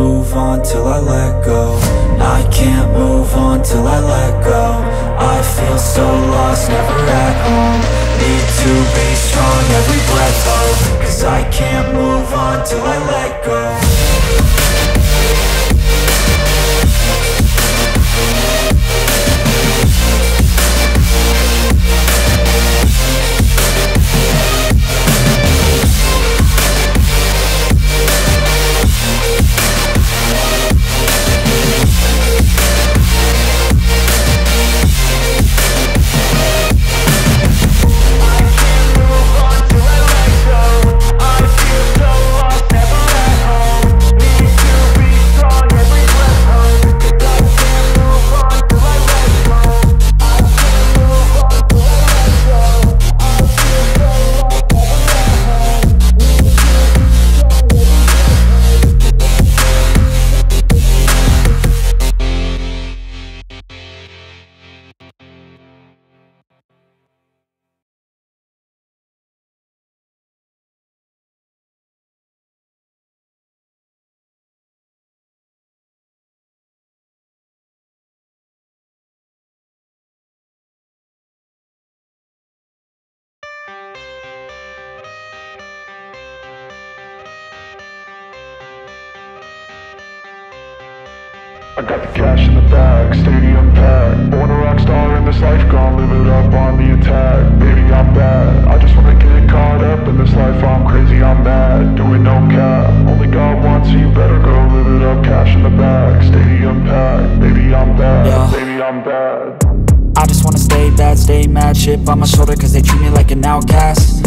move on till I let go. I can't move on till I let go. I feel so lost, never at home. Need to be strong, every breath hold Cause I can't move on till I let go I got the cash in the bag, stadium packed. Born a rock star in this life, gon' live it up on the attack. Baby, I'm bad, I just wanna get caught up in this life. I'm crazy, I'm mad, doing no cap. Only God wants you, better go live it up. Cash in the bag, stadium packed. Baby, I'm bad, Yeah. baby, I'm bad. I just wanna stay bad, stay mad. Chip on my shoulder cause they treat me like an outcast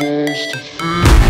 Never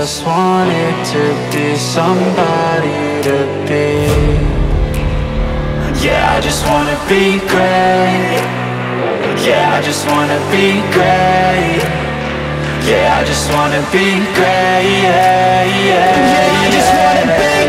just wanted to be somebody to be Yeah, I just wanna be great Yeah, I just wanna be great Yeah, I just wanna be great Yeah, yeah, Yeah, I just wanna be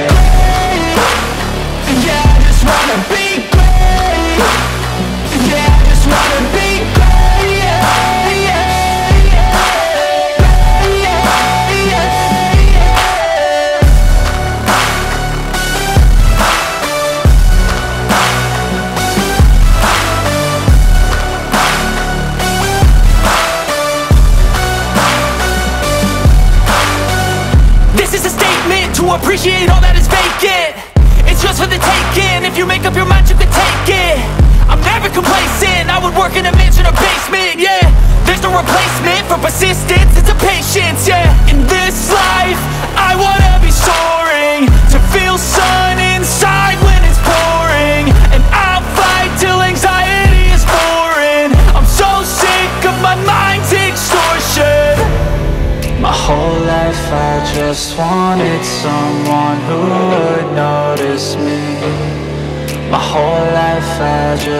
all that is vacant It's just for the taking, if you make up your mind you can take it. I'm never complacent, I would work in a mansion or basement, yeah. There's no replacement for persistence, it's a patience, yeah. In this life, I wanna be soaring. To feel sun inside when it's pouring. And I'll fight till anxiety is foreign. I'm so sick of my mind's extortion. My whole life I just wanted someone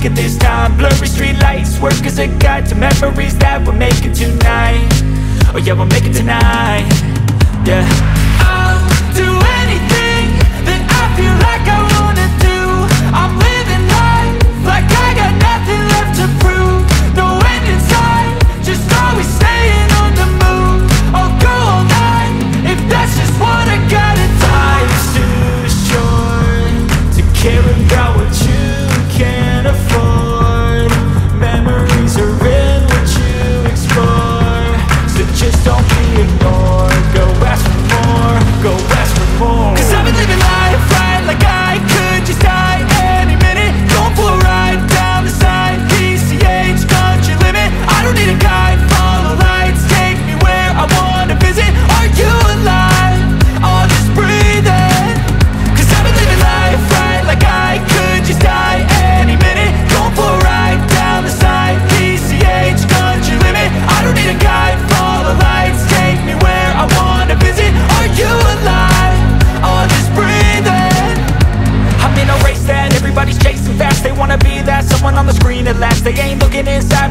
que te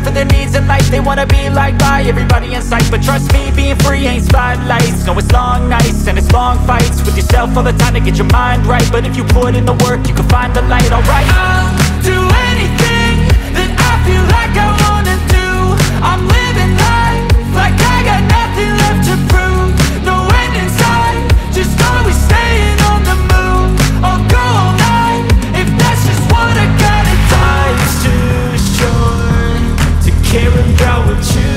for their needs in life. They wanna be liked by everybody in sight. But trust me, being free ain't spotlights. No, it's long nights and it's long fights With yourself all the time to get your mind right. But if you put in the work, you can find the light, alright? I'll do anything that I feel like I wanna do. I'm living life like I care about what you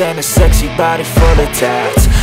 and a sexy body full of tats